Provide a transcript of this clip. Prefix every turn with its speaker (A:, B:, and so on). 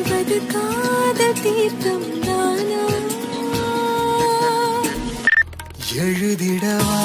A: பாய்வது காதல் தீர்த்தம் தானா
B: எழுதிடவா?